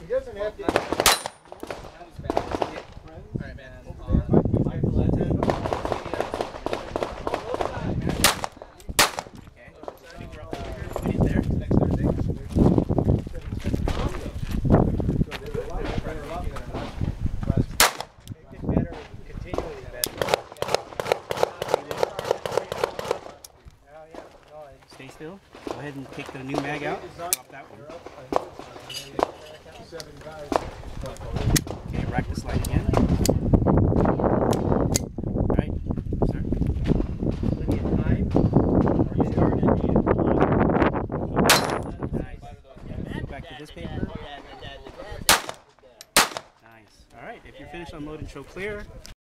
He doesn't have to. Stay still. Go ahead and take the new mag out. Okay, rack the slide again. Nice. Go back to this paper. Nice. Alright, if you're finished unloading, show clear.